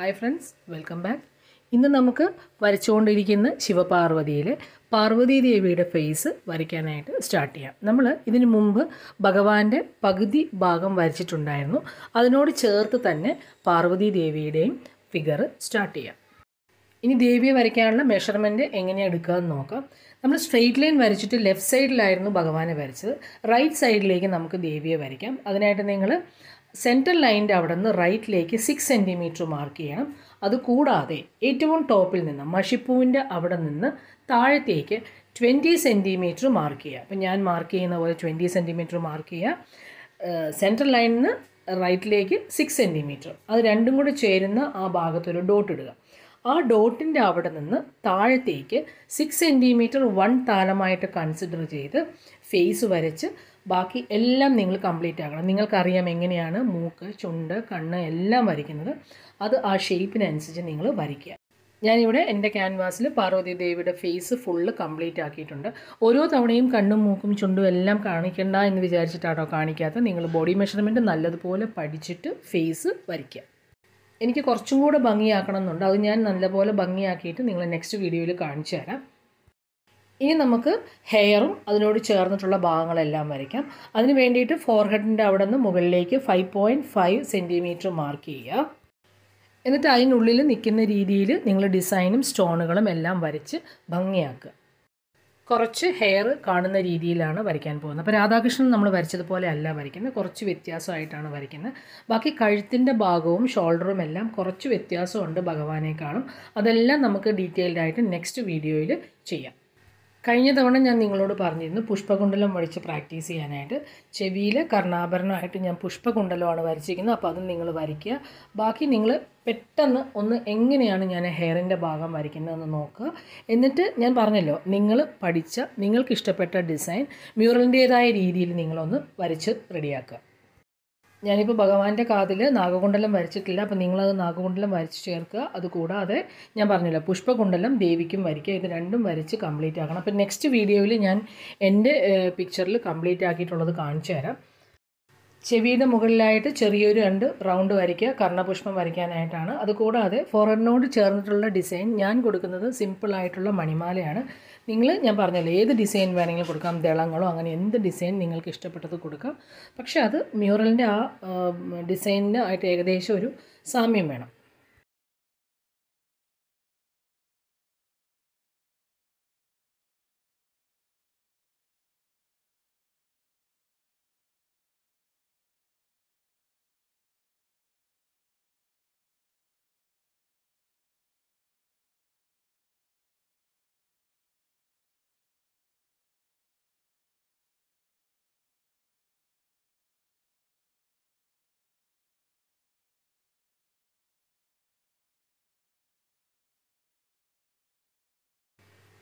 Hi friends welcome back ഇന്ന് നമുക്ക് വരച്ചുകൊണ്ടിരിക്കുന്ന ശിവപാർവതിയിൽ പാർവതി ദേവിയുടെ ഫേസ് വരയ്ക്കാനായിട്ട് സ്റ്റാർട്ട് ചെയ്യാം. നമ്മൾ ഇതിനു മുമ്പ് ഭഗവാന്റെ പകുതി ഭാഗം വരച്ചിട്ടുണ്ടായിരുന്നു. അതിനോട് ചേർത്ത് തന്നെ പാർവതി ദേവിയുടെയും ഫിഗർ സ്റ്റാർട്ട് ചെയ്യാം. ഇനി ദേവിയെ വരയ്ക്കാനുള്ള മെഷർമെന്റ് എങ്ങനെയാണ് എടുക്കുക എന്ന് നോക്കാം. നമ്മൾ സ്ട്രെയിറ്റ് ലൈൻ വരച്ചിട്ട് ലെഫ്റ്റ് സൈഡിലായിരുന്നു ഭഗവാനെ വരച്ചത്. റൈറ്റ് സൈഡിലേക്ക് നമുക്ക് ദേവിയെ വരയ്ക്കാം. അതിനായിട്ട് നിങ്ങൾ സെൻട്രൽ ലൈനിന്റെ അവിടെ നിന്ന് റൈറ്റിലേക്ക് സിക്സ് സെന്റിമീറ്റർ മാർക്ക് ചെയ്യണം. അത് കൂടാതെ ഏറ്റവും ടോപ്പിൽ നിന്ന് മഷിപ്പൂവിന്റെ അവിടെ നിന്ന് താഴത്തേക്ക് ട്വന്റി സെന്റിമീറ്റർ മാർക്ക് ചെയ്യുക. അപ്പം ഞാൻ മാർക്ക് ചെയ്യുന്ന പോലെ ട്വന്റി സെന്റിമീറ്റർ മാർക്ക് ചെയ്യുക. സെൻട്രൽ ലൈനിൽ നിന്ന് റൈറ്റിലേക്ക് സിക്സ് സെന്റിമീറ്റർ അത് രണ്ടും കൂടി ചേരുന്ന ആ ഭാഗത്തൊരു ഡോട്ട് ഇടുക. ആ ഡോട്ടിന്റെ അവിടെ നിന്ന് താഴത്തേക്ക് സിക്സ് സെന്റിമീറ്റർ വൺ താലമായിട്ട് കൺസിഡർ ചെയ്ത് ഫേസ് വരച്ച് ബാക്കി എല്ലാം നിങ്ങൾ കംപ്ലീറ്റ് ആക്കണം. നിങ്ങൾക്കറിയാം എങ്ങനെയാണ് മൂക്ക് ചുണ്ട് കണ്ണ് എല്ലാം വരയ്ക്കുന്നത്. അത് ആ ഷേപ്പിനനുസരിച്ച് നിങ്ങൾ വരയ്ക്കുക. ഞാനിവിടെ എന്റെ ക്യാൻവാസിൽ പാർവതി ദേവിയുടെ ഫേസ് ഫുള്ള് കംപ്ലീറ്റ് ആക്കിയിട്ടുണ്ട്. ഓരോ തവണയും കണ്ണും മൂക്കും ചുണ്ടും എല്ലാം കാണിക്കണ്ട എന്ന് വിചാരിച്ചിട്ടാണോ കാണിക്കാത്ത നിങ്ങൾ ബോഡി മെഷർമെന്റ് നല്ലതുപോലെ പഠിച്ചിട്ട് ഫേസ് വരയ്ക്കുക. എനിക്ക് കുറച്ചും കൂടെ ഭംഗിയാക്കണം എന്നുണ്ട് അത് ഞാൻ നല്ലപോലെ ഭംഗിയാക്കിയിട്ട് നിങ്ങളെ നെക്സ്റ്റ് വീഡിയോയിൽ കാണിച്ചു തരാം. ഇനി നമുക്ക് ഹെയറും അതിനോട് ചേർന്നിട്ടുള്ള ഭാഗങ്ങളെല്ലാം വരയ്ക്കാം. അതിന് വേണ്ടിയിട്ട് ഫോർഹെഡിന്റെ അവിടെ നിന്ന് മുകളിലേക്ക് five point five centimetre mark ചെയ്യുക. എന്നിട്ട് അതിനുള്ളിൽ നിൽക്കുന്ന രീതിയിൽ നിങ്ങൾ ഡിസൈനും സ്റ്റോണുകളും എല്ലാം വരച്ച് ഭംഗിയാക്കുക. കുറച്ച് ഹെയർ കാണുന്ന രീതിയിലാണ് വരയ്ക്കാൻ പോകുന്നത്. അപ്പോൾ രാധാകൃഷ്ണൻ നമ്മൾ വരച്ചതുപോലെ അല്ല വരയ്ക്കുന്നത്. കുറച്ച് വ്യത്യാസമായിട്ടാണ് വരയ്ക്കുന്നത്. ബാക്കി കഴുത്തിന്റെ ഭാഗവും ഷോൾഡറും എല്ലാം കുറച്ച് വ്യത്യാസമുണ്ട് കാണും. അതെല്ലാം നമുക്ക് ഡീറ്റെയിൽഡായിട്ട് നെക്സ്റ്റ് വീഡിയോയിൽ ചെയ്യാം. കഴിഞ്ഞ തവണ ഞാൻ നിങ്ങളോട് പറഞ്ഞിരുന്നു പുഷ്പകുണ്ഡലം വരച്ച് പ്രാക്ടീസ് ചെയ്യാനായിട്ട്. ചെവിയിൽ കർണാഭരണമായിട്ട് ഞാൻ പുഷ്പകുണ്ഡലമാണ് വരച്ചിരിക്കുന്നത്. അപ്പോൾ അതും നിങ്ങൾ വരയ്ക്കുക. ബാക്കി നിങ്ങൾ പെട്ടെന്ന് ഒന്ന് എങ്ങനെയാണ് ഞാൻ ഹെയറിന്റെ ഭാഗം വരയ്ക്കുന്നതെന്ന് നോക്കുക. എന്നിട്ട് ഞാൻ പറഞ്ഞല്ലോ നിങ്ങൾ പഠിച്ച നിങ്ങൾക്ക് ഇഷ്ടപ്പെട്ട ഡിസൈൻ മ്യൂറലിന്റേതായ രീതിയിൽ നിങ്ങളൊന്ന് വരച്ച് റെഡിയാക്കുക. ഞാനിപ്പോൾ ഭഗവാന്റെ കാതിൽ നാഗകുണ്ടലം വരച്ചിട്ടില്ല. അപ്പോൾ നിങ്ങളത് നാഗകുണ്ടലം വരച്ച് ചേർക്കുക. അതുകൂടാതെ ഞാൻ പറഞ്ഞില്ല പുഷ്പകുണ്ടലം ദേവിക്കും വരയ്ക്കുക. ഇത് രണ്ടും വരച്ച് കംപ്ലീറ്റ് ആക്കണം. അപ്പോൾ നെക്സ്റ്റ് വീഡിയോയിൽ ഞാൻ എന്റെ പിക്ചറിൽ കംപ്ലീറ്റ് ആക്കിയിട്ടുള്ളത് കാണിച്ചു തരാം. ചെവിയുടെ മുകളിലായിട്ട് ചെറിയൊരു രണ്ട് റൗണ്ട് വരയ്ക്കുക. കർണപുഷ്പം വരയ്ക്കാനായിട്ടാണ്. അതുകൂടാതെ ഫോറനോട് ചേർന്നിട്ടുള്ള ഡിസൈൻ ഞാൻ കൊടുക്കുന്നത് സിമ്പിളായിട്ടുള്ള മണിമാലയാണ്. നിങ്ങൾ ഞാൻ പറഞ്ഞല്ലോ ഏത് ഡിസൈൻ വേണമെങ്കിലും കൊടുക്കാം ദളങ്ങളോ അങ്ങനെ എന്ത് ഡിസൈൻ നിങ്ങൾക്ക് ഇഷ്ടപ്പെട്ടത് കൊടുക്കാം. പക്ഷേ അത് മ്യൂറലിന്റെ ആ ഡിസൈനിന് ആയിട്ട് ഏകദേശം ഒരു സാമ്യം വേണം.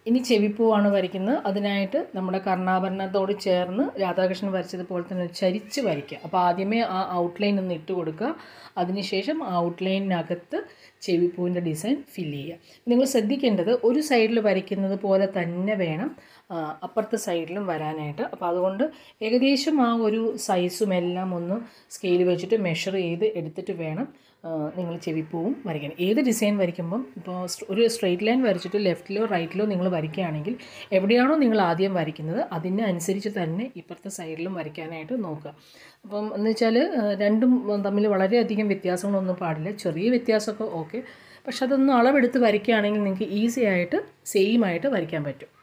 ഇനി ചെവിപ്പൂവാണ് വരയ്ക്കുന്നത്. അതിനായിട്ട് നമ്മുടെ കർണാഭരണത്തോട് ചേർന്ന് രാധാകൃഷ്ണൻ വരച്ചതുപോലെ തന്നെ ചരിച്ച് വരയ്ക്കുക. അപ്പോൾ ആദ്യമേ ആ ഔട്ട്ലൈൻ ഒന്ന് ഇട്ട് കൊടുക്കുക. അതിനുശേഷം ആ ഔട്ട്ലൈനിനകത്ത് ചെവിപ്പൂവിന്റെ ഡിസൈൻ ഫില്ല് ചെയ്യുക. നിങ്ങൾ ശ്രദ്ധിക്കേണ്ടത് ഒരു സൈഡിൽ വരയ്ക്കുന്നത് പോലെ തന്നെ വേണം അപ്പുറത്തെ സൈഡിലും വരാനായിട്ട്. അപ്പോൾ അതുകൊണ്ട് ഏകദേശം ആ ഒരു സൈസും എല്ലാം ഒന്ന് സ്കെയിൽ വെച്ചിട്ട് മെഷർ ചെയ്ത് എടുത്തിട്ട് വേണം നിങ്ങൾ ചെവിപ്പൂവും വരയ്ക്കണം. ഏത് ഡിസൈൻ വരയ്ക്കുമ്പം ഇപ്പോൾ ഒരു സ്ട്രെയിറ്റ് ലൈൻ വരച്ചിട്ട് ലെഫ്റ്റിലോ റൈറ്റിലോ നിങ്ങൾ വരയ്ക്കുകയാണെങ്കിൽ എവിടെയാണോ നിങ്ങൾ ആദ്യം വരയ്ക്കുന്നത് അതിനനുസരിച്ച് തന്നെ ഇപ്പുറത്തെ സൈഡിലും വരയ്ക്കാനായിട്ട് നോക്കുക. അപ്പം എന്ന് വെച്ചാൽ രണ്ടും തമ്മിൽ വളരെയധികം വ്യത്യാസങ്ങളൊന്നും പാടില്ല. ചെറിയ വ്യത്യാസമൊക്കെ ഓക്കെ. പക്ഷെ അതൊന്ന് അളവെടുത്ത് വരയ്ക്കുകയാണെങ്കിൽ നിങ്ങൾക്ക് ഈസി ആയിട്ട് സെയിം ആയിട്ട് വരയ്ക്കാൻ പറ്റും.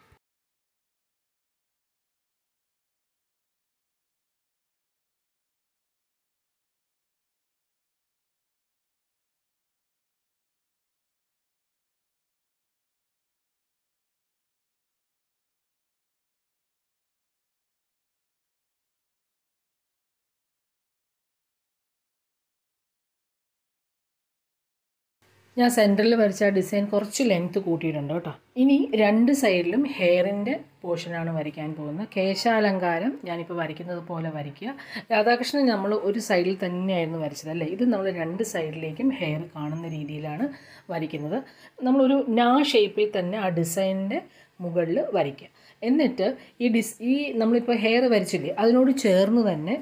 ഞാൻ സെന്ററിൽ വരച്ച ഡിസൈൻ കുറച്ച് ലെങ്ത്ത് കൂട്ടിയിട്ടുണ്ട് കേട്ടോ. ഇനി രണ്ട് സൈഡിലും ഹെയറിന്റെ പോർഷനാണ് വരയ്ക്കാൻ പോകുന്നത്. കേശാലങ്കാരം ഞാനിപ്പോൾ വരയ്ക്കുന്നത് പോലെ വരയ്ക്കുക. രാധാകൃഷ്ണൻ നമ്മൾ ഒരു സൈഡിൽ തന്നെയായിരുന്നു വരച്ചത് അല്ലേ? ഇത് നമ്മൾ രണ്ട് സൈഡിലേക്കും ഹെയർ കാണുന്ന രീതിയിലാണ് വരയ്ക്കുന്നത്. നമ്മളൊരു നാ ഷേപ്പിൽ തന്നെ ആ ഡിസൈനിന്റെ മുകളിൽ വരയ്ക്കുക. എന്നിട്ട് ഈ ഡിസ് ഈ നമ്മളിപ്പോൾ ഹെയർ വരച്ചില്ലേ അതിനോട് ചേർന്ന് തന്നെ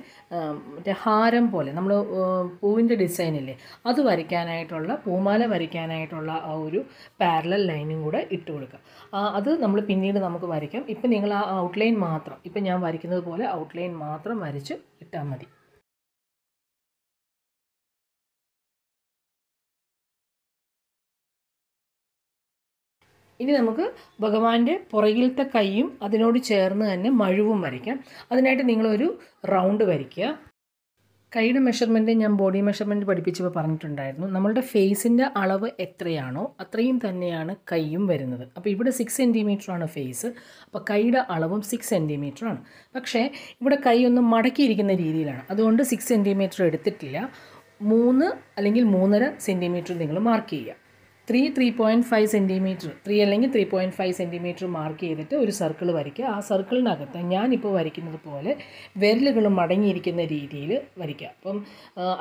മറ്റേ ഹാരം പോലെ നമ്മൾ പൂവിന്റെ ഡിസൈനില്ലേ അത് വരയ്ക്കാനായിട്ടുള്ള പൂമാല വരയ്ക്കാനായിട്ടുള്ള ആ ഒരു പാരലൽ ലൈനും കൂടെ ഇട്ട് കൊടുക്കുക. അത് നമ്മൾ പിന്നീട് നമുക്ക് വരയ്ക്കാം. ഇപ്പം നിങ്ങൾ ആ ഔട്ട്ലൈൻ മാത്രം ഇപ്പം ഞാൻ വരയ്ക്കുന്നത് പോലെ ഔട്ട്ലൈൻ മാത്രം വരച്ച് ഇട്ടാൽ മതി. ഇനി നമുക്ക് ഭഗവാന്റെ പുറകിലത്തെ കൈയും അതിനോട് ചേർന്ന് തന്നെ മഴുവും വരയ്ക്കാം. അതിനായിട്ട് നിങ്ങളൊരു റൗണ്ട് വരയ്ക്കുക. കൈയുടെ മെഷർമെന്റ് ഞാൻ ബോഡി മെഷർമെന്റ് പഠിപ്പിച്ചപ്പോൾ പറഞ്ഞിട്ടുണ്ടായിരുന്നു. നമ്മളുടെ ഫേസിന്റെ അളവ് എത്രയാണോ അത്രയും തന്നെയാണ് കൈയും വരുന്നത്. അപ്പോൾ ഇവിടെ സിക്സ് ആണ് ഫേസ് അപ്പോൾ കൈയുടെ അളവും സിക്സ് ആണ്. പക്ഷേ ഇവിടെ കൈ ഒന്ന് മടക്കിയിരിക്കുന്ന രീതിയിലാണ്. അതുകൊണ്ട് സിക്സ് സെന്റിമീറ്റർ എടുത്തിട്ടില്ല. മൂന്ന് അല്ലെങ്കിൽ മൂന്നര സെന്റിമീറ്റർ നിങ്ങൾ മാർക്ക് ചെയ്യുക. Three three point five centimetre three അല്ലെങ്കിൽ three point five centimetre mark ചെയ്തിട്ട് ഒരു സർക്കിൾ വരയ്ക്കുക. ആ സർക്കിളിനകത്ത് ഞാനിപ്പോൾ വരയ്ക്കുന്നത് പോലെ വിരലുകൾ മടങ്ങിയിരിക്കുന്ന രീതിയിൽ വരയ്ക്കുക. അപ്പം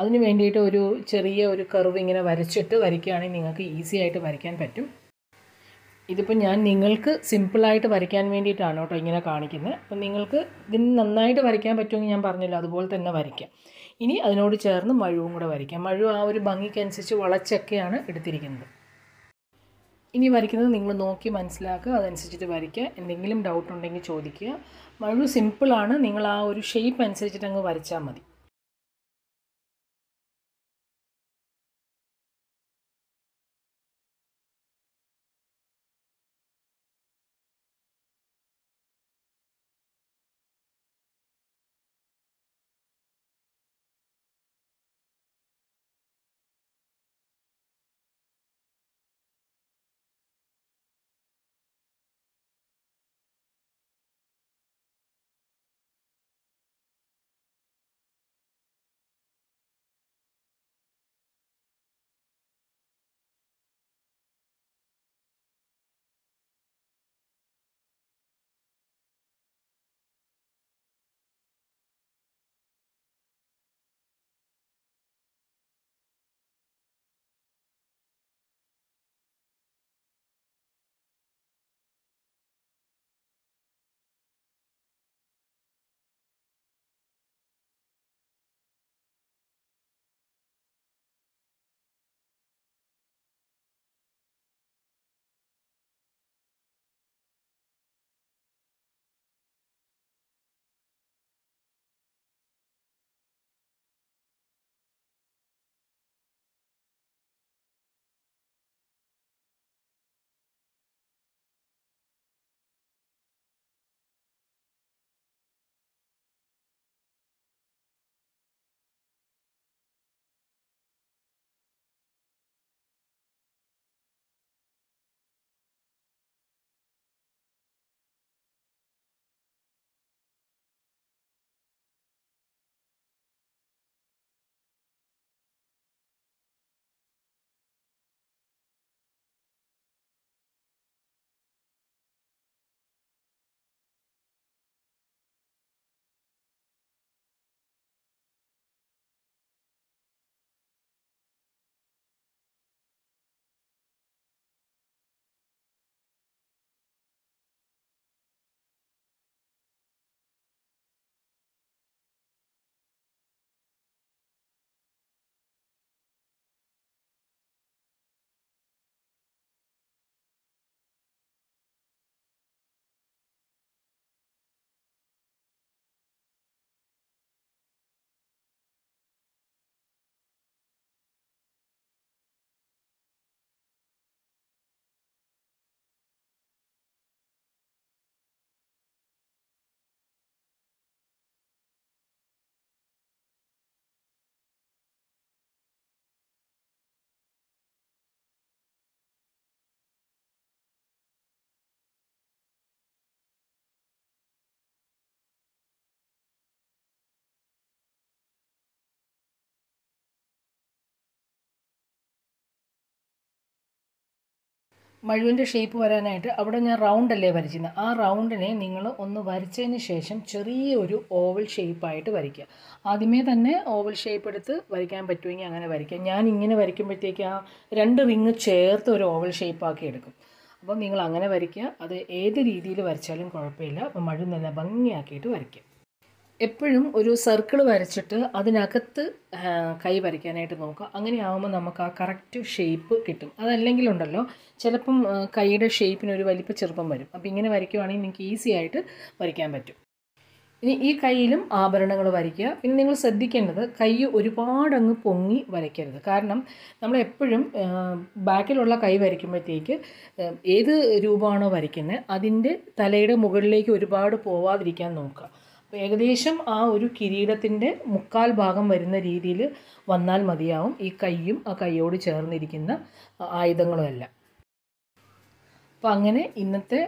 അതിന് വേണ്ടിയിട്ട് ഒരു ചെറിയ ഒരു കർവ് ഇങ്ങനെ വരച്ചിട്ട് വരയ്ക്കുകയാണെങ്കിൽ നിങ്ങൾക്ക് ഈസി ആയിട്ട് വരയ്ക്കാൻ പറ്റും. ഇതിപ്പോൾ ഞാൻ നിങ്ങൾക്ക് സിമ്പിളായിട്ട് വരയ്ക്കാൻ വേണ്ടിയിട്ടാണ് കേട്ടോ ഇങ്ങനെ കാണിക്കുന്നത്. അപ്പം നിങ്ങൾക്ക് ഇതിന് നന്നായിട്ട് വരയ്ക്കാൻ പറ്റുമെങ്കിൽ ഞാൻ പറഞ്ഞല്ലോ അതുപോലെ തന്നെ വരയ്ക്കാം. ഇനി അതിനോട് ചേർന്ന് മഴുവും കൂടെ വരയ്ക്കാം. മഴു ആ ഒരു ഭംഗിക്കനുസരിച്ച് വളച്ചൊക്കെയാണ് എടുത്തിരിക്കുന്നത്. ഇനി വരയ്ക്കുന്നത് നിങ്ങൾ നോക്കി മനസ്സിലാക്കുക അതനുസരിച്ചിട്ട് വരയ്ക്കുക. എന്തെങ്കിലും ഡൗട്ട് ഉണ്ടെങ്കിൽ ചോദിക്കുക. വളരെ സിമ്പിളാണ് നിങ്ങൾ ആ ഒരു ഷേപ്പ് അനുസരിച്ചിട്ട് അങ്ങ് വരച്ചാൽ മതി. മഴുവിന്റെ ഷേപ്പ് വരാനായിട്ട് അവിടെ ഞാൻ റൗണ്ട് അല്ലേ വരച്ചിരുന്നത് ആ റൗണ്ടിനെ നിങ്ങൾ ഒന്ന് വരച്ചതിന് ശേഷം ചെറിയ ഒരു ഓവൽ ഷേപ്പായിട്ട് വരയ്ക്കുക. ആദ്യമേ തന്നെ ഓവൽ ഷേപ്പ് എടുത്ത് വരയ്ക്കാൻ പറ്റുമെങ്കിൽ അങ്ങനെ വരയ്ക്കാം ഞാൻ ഇങ്ങനെ വരയ്ക്കുമ്പോഴത്തേക്ക് ആ രണ്ട് റിങ് ചേർത്ത് ഒരു ഓവൽ ഷേപ്പാക്കി എടുക്കും. അപ്പം നിങ്ങൾ അങ്ങനെ വരയ്ക്കുക. അത് ഏത് രീതിയിൽ വരച്ചാലും കുഴപ്പമില്ല. അപ്പം മഴ നല്ല ഭംഗിയാക്കിയിട്ട് വരയ്ക്കുക. എപ്പോഴും ഒരു സർക്കിൾ വരച്ചിട്ട് അതിനകത്ത് കൈ വരയ്ക്കാനായിട്ട് നോക്കുക. അങ്ങനെയാവുമ്പോൾ നമുക്ക് ആ കറക്റ്റ് ഷേപ്പ് കിട്ടും. അതല്ലെങ്കിലുണ്ടല്ലോ ചിലപ്പം ആ, കൈയുടെ ഷേപ്പിന് ഒരു വലിപ്പ ചെറുപ്പം വരും. അപ്പോൾ ഇങ്ങനെ വരയ്ക്കുവാണെങ്കിൽ നിങ്ങൾക്ക് ഈസി ആയിട്ട് വരയ്ക്കാൻ പറ്റും. ഇനി ഈ കയ്യിലും ആഭരണങ്ങൾ വരയ്ക്കുക. പിന്നെ നിങ്ങൾ ശ്രദ്ധിക്കേണ്ടത് കൈ ഒരുപാടങ്ങ് പൊങ്ങി വരയ്ക്കരുത്. കാരണം നമ്മൾ എപ്പോഴും ബാക്കിലുള്ള കൈ വരയ്ക്കുമ്പോഴത്തേക്ക് ഏത് രൂപമാണോ വരയ്ക്കുന്നത് അതിന്റെ തലയുടെ മുകളിലേക്ക് ഒരുപാട് പോവാതിരിക്കാൻ നോക്കുക. ഏകദേശം ആ ഒരു കിരീടത്തിന്റെ മുക്കാൽ ഭാഗം വരുന്ന രീതിയിൽ വന്നാൽ മതിയാവും. ഈ കൈയും ആ കൈയോട് ചേർന്നിരിക്കുന്ന ആയുധങ്ങളും എല്ലാം. അപ്പോൾ അങ്ങനെ ഇന്നത്തെ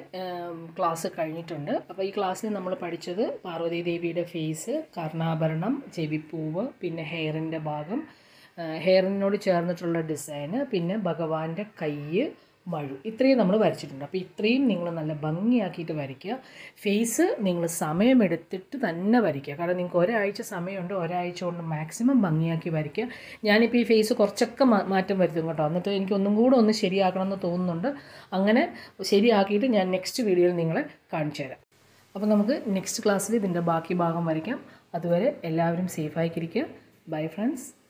ക്ലാസ് കഴിഞ്ഞിട്ടുണ്ട്. അപ്പോൾ ഈ ക്ലാസ്സിൽ നമ്മൾ പഠിച്ചത് പാർവതി ദേവിയുടെ ഫേസ് കർണാഭരണം ചെവിപ്പൂവ് പിന്നെ ഹെയറിന്റെ ഭാഗം ഹെയറിനോട് ചേർന്നിട്ടുള്ള ഡിസൈന് പിന്നെ ഭഗവാന്റെ കയ്യ് മഴു ഇത്രയും നമ്മൾ വരച്ചിട്ടുണ്ട്. അപ്പോൾ ഇത്രയും നിങ്ങൾ നല്ല ഭംഗിയാക്കിയിട്ട് വരയ്ക്കുക. ഫേസ് നിങ്ങൾ സമയമെടുത്തിട്ട് തന്നെ വരയ്ക്കുക. കാരണം നിങ്ങൾക്ക് ഒരാഴ്ച സമയമുണ്ട്. ഒരാഴ്ച കൊണ്ട് മാക്സിമം ഭംഗിയാക്കി വരയ്ക്കുക. ഞാനിപ്പോൾ ഈ ഫേസ് കുറച്ചൊക്കെ മാറ്റം വരുത്തും കേട്ടോ. എന്നിട്ട് എനിക്ക് ഒന്നും കൂടെ ഒന്ന് ശരിയാക്കണം എന്ന് തോന്നുന്നുണ്ട്. അങ്ങനെ ശരിയാക്കിയിട്ട് ഞാൻ നെക്സ്റ്റ് വീഡിയോയിൽ നിങ്ങളെ കാണിച്ചു തരാം. അപ്പോൾ നമുക്ക് നെക്സ്റ്റ് ക്ലാസ്സിൽ ഇതിന്റെ ബാക്കി ഭാഗം വരയ്ക്കാം. അതുവരെ എല്ലാവരും സേഫായിട്ടിരിക്കുക. Bye friends.